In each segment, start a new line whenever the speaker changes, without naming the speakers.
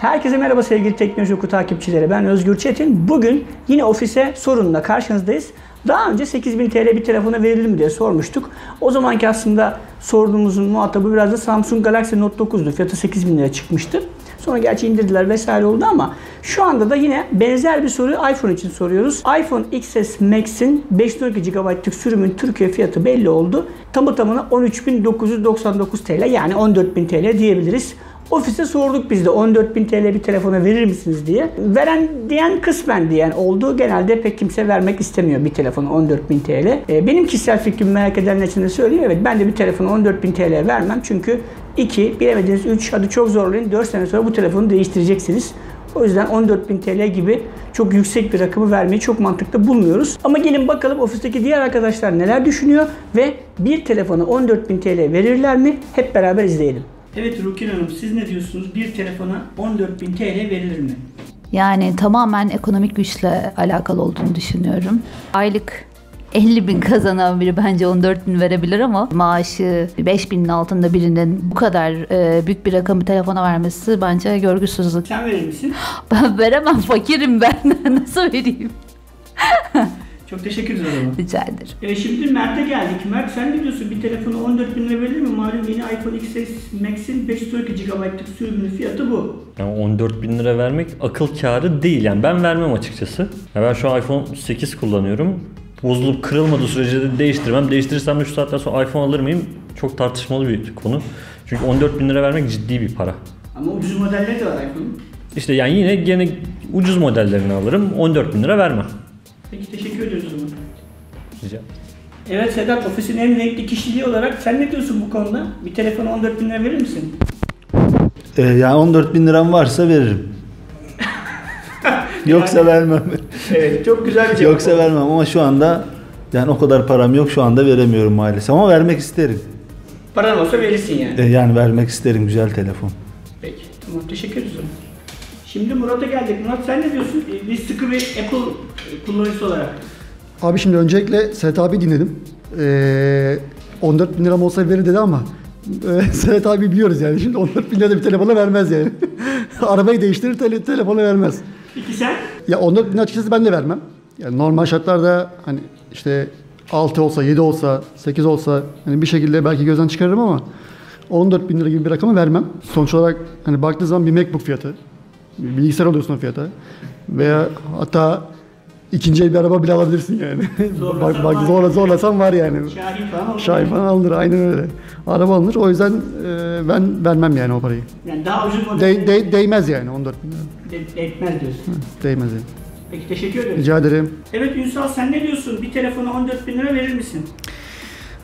Herkese merhaba sevgili Teknoloji Oku takipçileri. Ben Özgür Çetin. Bugün yine ofise sorunla karşınızdayız. Daha önce 8000 TL bir telefona verilir mi diye sormuştuk. O zamanki aslında sorduğumuzun muhatabı biraz da Samsung Galaxy Note 9'du. Fiyatı 8000 lira çıkmıştı. Sonra gerçi indirdiler vesaire oldu ama şu anda da yine benzer bir soruyu iPhone için soruyoruz. iPhone XS Max'in 512 GB'lık sürümün Türkiye fiyatı belli oldu. Tamı tamına 13.999 TL yani 14.000 TL diyebiliriz. Ofise sorduk biz de 14.000 TL bir telefona verir misiniz diye. Veren diyen kısmen diyen oldu. Genelde pek kimse vermek istemiyor bir telefonu 14.000 TL. Ee, benim kişisel fikrimi merak edenler için de söyleyeyim. Evet ben de bir telefonu 14.000 TL vermem. Çünkü 2, bilemediniz 3, hadi çok zorlayın 4 sene sonra bu telefonu değiştireceksiniz. O yüzden 14.000 TL gibi çok yüksek bir rakamı vermeyi çok mantıklı bulmuyoruz. Ama gelin bakalım ofisteki diğer arkadaşlar neler düşünüyor ve bir telefona 14.000 TL verirler mi? Hep beraber izleyelim. Evet Rukin Hanım siz ne diyorsunuz? Bir telefona 14.000 TL verilir mi?
Yani tamamen ekonomik güçle alakalı olduğunu düşünüyorum. Aylık 50 bin kazanan biri bence 14 bin verebilir ama maaşı 5 binin altında birinin bu kadar e, büyük bir rakamı telefona vermesi bence görgüsüzlük.
Sen verir misin?
Ben veremem fakirim ben nasıl vereyim?
Çok teşekkür ederim. o zaman.
Rica ederim.
E, şimdi Mert'e geldik. Mert sen ne diyorsun? Bir telefonu 14 bin lira verilir mi? Malum yeni iPhone XS Max'in 512 GB'lık sürümünün fiyatı bu.
Yani 14 bin lira vermek akıl kârı değil. Yani ben vermem açıkçası. Ya ben şu an iPhone 8 kullanıyorum. Bozulup kırılmadığı sürece de değiştirmem. Değiştirirsem de şu saatten sonra iPhone alır mıyım? Çok tartışmalı bir konu. Çünkü 14 bin lira vermek ciddi bir para.
Ama ucuz modelleri de var iPhone'un.
İşte yani yine gene ucuz modellerini alırım. 14 bin lira vermem.
Peki teşekkür ediyoruz o zaman.
Rica.
Evet Sedat ofisin en renkli kişiliği olarak sen ne diyorsun bu konuda? Bir telefona 14 bin lira verir misin?
Ee, yani 14 bin liram varsa veririm. Yoksa vermem.
Evet çok güzel bir cevap.
Yoksa vermem ama şu anda yani o kadar param yok şu anda veremiyorum maalesef ama vermek isterim.
Paran olsa verirsin yani.
Ee, yani vermek isterim güzel telefon.
Peki tamam teşekkür ederiz. Şimdi Murat'a geldik. Murat sen ne diyorsun? Ee, Biz sıkı bir Apple kullanıcısı olarak.
Abi şimdi öncelikle Serhat abi dinledim. Ee, 14 bin liram olsa verir dedi ama e, Serhat abi biliyoruz yani. Şimdi 14 bin lira da bir telefona vermez yani. Arabayı değiştirir, tele, telefona vermez.
Peki sen?
Ya 14 bin açıkçası ben de vermem. Yani normal şartlarda hani işte 6 olsa, 7 olsa, 8 olsa hani bir şekilde belki gözden çıkarırım ama 14 bin lira gibi bir rakamı vermem. Sonuç olarak hani baktığı zaman bir MacBook fiyatı, bilgisayar alıyorsun o fiyata veya hatta ikinci el bir araba bile alabilirsin yani. Bak, bak zorla, zorlasan var yani.
Şahin falan olur.
Şahin falan alınır aynen öyle. Araba alınır o yüzden e, ben vermem yani o parayı.
Yani daha ucuz model
De, de- değmez yani 14 bin lira.
de- etmez diyorsun.
Değmez yani.
Peki teşekkür ederim.
Rica ederim.
Evet Ünsal sen ne diyorsun? Bir telefona 14 bin lira verir misin?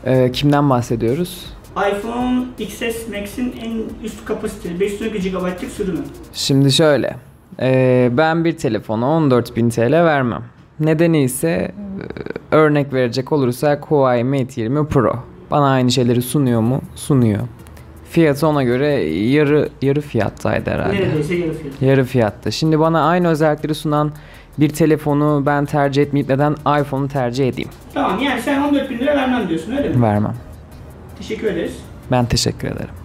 Ee, kimden bahsediyoruz?
iPhone XS Max'in en üst kapasiteli 512 GB'lık sürümü.
Şimdi şöyle. ee, ben bir telefona 14.000 TL vermem. Nedeni ise e, örnek verecek olursak Huawei Mate 20 Pro. Bana aynı şeyleri sunuyor mu? Sunuyor. Fiyatı ona göre yarı yarı fiyattaydı herhalde.
Neredeyse yarı fiyatı.
Yarı fiyatta. Şimdi bana aynı özellikleri sunan bir telefonu ben tercih etmeyip neden iPhone'u tercih edeyim?
Tamam yani sen 14 bin lira vermem diyorsun öyle mi?
Vermem.
Teşekkür ederiz.
Ben teşekkür ederim.